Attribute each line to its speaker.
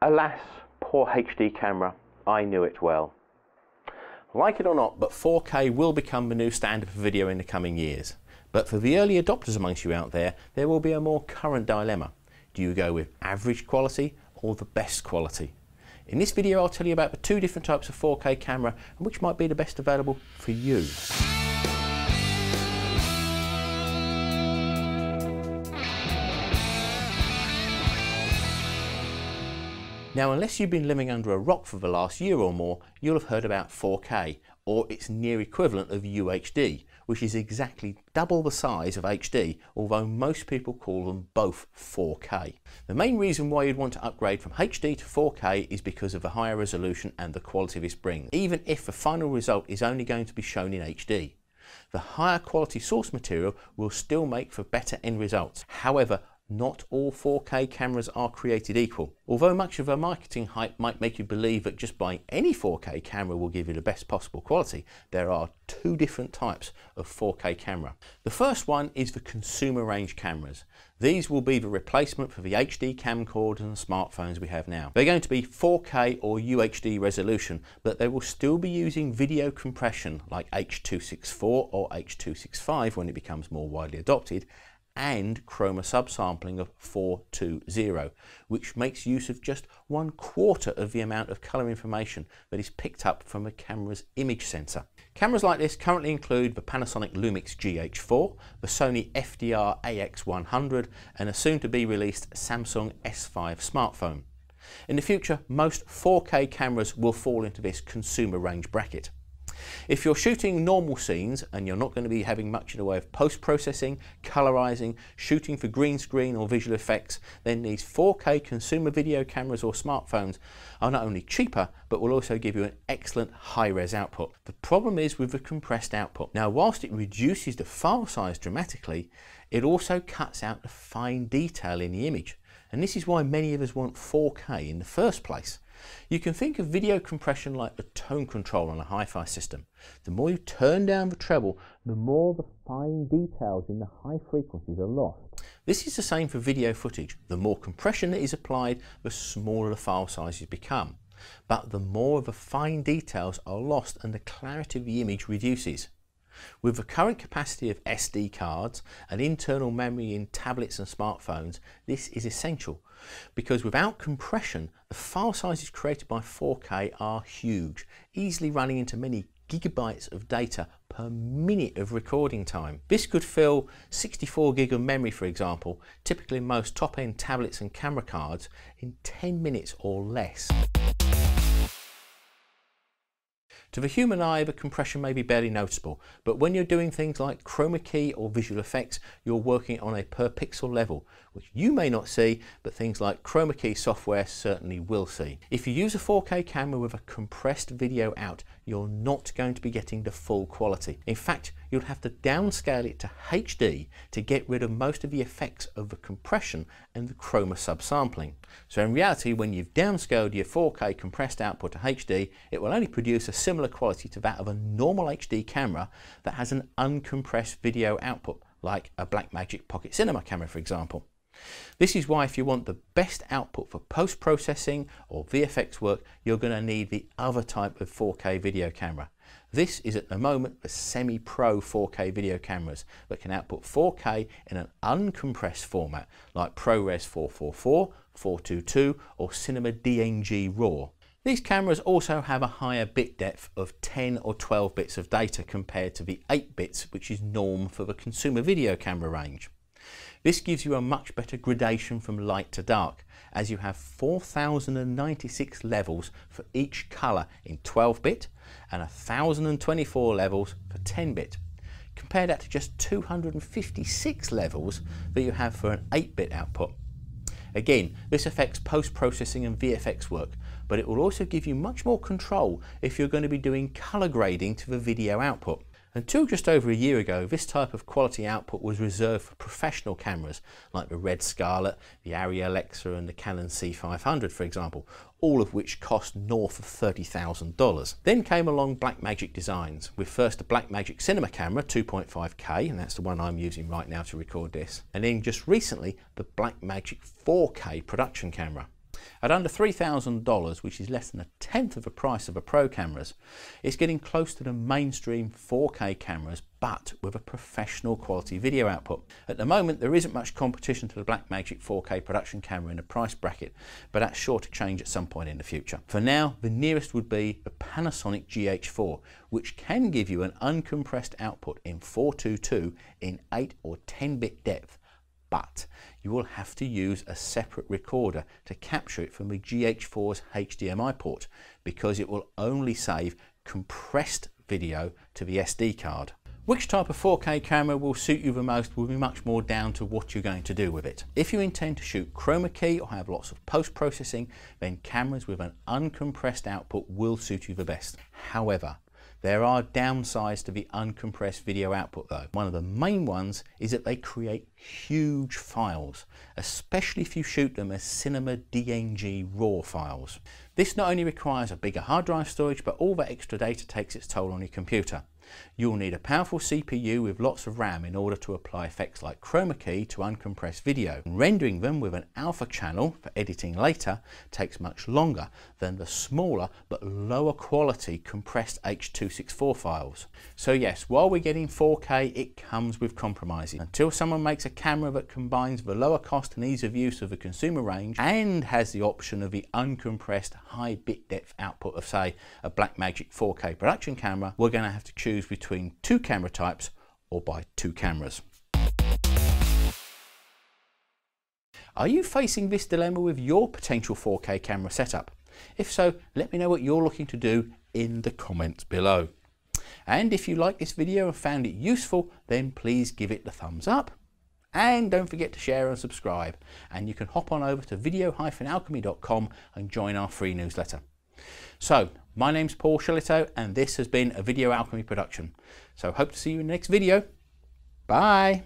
Speaker 1: Alas, poor HD camera, I knew it well. Like it or not, but 4K will become the new standard for video in the coming years. But for the early adopters amongst you out there, there will be a more current dilemma. Do you go with average quality or the best quality? In this video I'll tell you about the two different types of 4K camera and which might be the best available for you. Now, unless you've been living under a rock for the last year or more, you'll have heard about 4K, or its near equivalent of UHD, which is exactly double the size of HD, although most people call them both 4K. The main reason why you'd want to upgrade from HD to 4K is because of the higher resolution and the quality this brings, even if the final result is only going to be shown in HD. The higher quality source material will still make for better end results. However, not all 4K cameras are created equal. Although much of the marketing hype might make you believe that just buying any 4K camera will give you the best possible quality, there are two different types of 4K camera. The first one is the consumer range cameras. These will be the replacement for the HD camcorders and smartphones we have now. They're going to be 4K or UHD resolution, but they will still be using video compression like H.264 or H.265 when it becomes more widely adopted, and chroma subsampling of 420, which makes use of just one quarter of the amount of colour information that is picked up from a camera's image sensor. Cameras like this currently include the Panasonic Lumix GH4, the Sony FDR AX100 and a soon to be released Samsung S5 smartphone. In the future, most 4K cameras will fall into this consumer range bracket. If you're shooting normal scenes and you're not going to be having much in the way of post-processing, colorizing, shooting for green screen or visual effects, then these 4K consumer video cameras or smartphones are not only cheaper, but will also give you an excellent high-res output. The problem is with the compressed output. Now, whilst it reduces the file size dramatically, it also cuts out the fine detail in the image. And this is why many of us want 4K in the first place. You can think of video compression like the tone control on a hi-fi system. The more you turn down the treble, the more the fine details in the high frequencies are lost. This is the same for video footage. The more compression that is applied, the smaller the file sizes become. But the more of the fine details are lost and the clarity of the image reduces. With the current capacity of SD cards and internal memory in tablets and smartphones, this is essential because without compression, the file sizes created by 4K are huge, easily running into many gigabytes of data per minute of recording time. This could fill 64 gig of memory, for example, typically most top-end tablets and camera cards, in 10 minutes or less. To the human eye, the compression may be barely noticeable, but when you're doing things like chroma key or visual effects, you're working on a per pixel level, which you may not see, but things like chroma key software certainly will see. If you use a 4K camera with a compressed video out, you're not going to be getting the full quality. In fact, you'll have to downscale it to HD to get rid of most of the effects of the compression and the chroma subsampling. So in reality, when you've downscaled your 4K compressed output to HD, it will only produce a similar quality to that of a normal HD camera that has an uncompressed video output, like a Blackmagic Pocket Cinema camera, for example. This is why if you want the best output for post-processing or VFX work, you're going to need the other type of 4K video camera. This is at the moment the semi-pro 4K video cameras that can output 4K in an uncompressed format like ProRes 444, 422 or Cinema DNG RAW. These cameras also have a higher bit depth of 10 or 12 bits of data compared to the 8 bits which is norm for the consumer video camera range. This gives you a much better gradation from light to dark as you have 4096 levels for each colour in 12-bit and 1024 levels for 10-bit. Compare that to just 256 levels that you have for an 8-bit output. Again, this affects post-processing and VFX work, but it will also give you much more control if you're going to be doing colour grading to the video output. Until just over a year ago, this type of quality output was reserved for professional cameras like the Red Scarlet, the Arri Alexa and the Canon C500 for example, all of which cost north of $30,000. Then came along Blackmagic Designs, with first the Blackmagic Cinema camera 2.5K, and that's the one I'm using right now to record this, and then just recently the Blackmagic 4K production camera. At under $3,000, which is less than a tenth of the price of a pro cameras, it's getting close to the mainstream 4K cameras but with a professional quality video output. At the moment there isn't much competition to the Blackmagic 4K production camera in the price bracket, but that's sure to change at some point in the future. For now, the nearest would be the Panasonic GH4, which can give you an uncompressed output in 422 in 8 or 10 bit depth but you will have to use a separate recorder to capture it from the GH4's HDMI port because it will only save compressed video to the SD card. Which type of 4K camera will suit you the most will be much more down to what you're going to do with it. If you intend to shoot chroma key or have lots of post-processing, then cameras with an uncompressed output will suit you the best. However, there are downsides to the uncompressed video output though. One of the main ones is that they create huge files, especially if you shoot them as Cinema DNG RAW files. This not only requires a bigger hard drive storage, but all that extra data takes its toll on your computer. You'll need a powerful CPU with lots of RAM in order to apply effects like chroma key to uncompressed video. Rendering them with an alpha channel for editing later takes much longer than the smaller but lower quality compressed H.264 files. So yes, while we're getting 4K, it comes with compromises. Until someone makes a camera that combines the lower cost and ease of use of the consumer range and has the option of the uncompressed high bit depth output of say a Blackmagic 4K production camera, we're going to have to choose between two camera types or buy two cameras. Are you facing this dilemma with your potential 4K camera setup? If so, let me know what you're looking to do in the comments below. And if you like this video and found it useful, then please give it the thumbs up. And don't forget to share and subscribe. And you can hop on over to video-alchemy.com and join our free newsletter. So, my name's Paul Shillito and this has been a Video Alchemy production. So hope to see you in the next video. Bye!